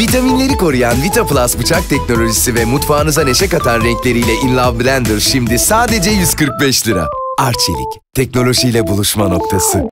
Vitaminleri koruyan Vita Plus bıçak teknolojisi ve mutfağınıza neşe katan renkleriyle In Love Blender şimdi sadece 145 lira. Arçelik, teknolojiyle buluşma noktası.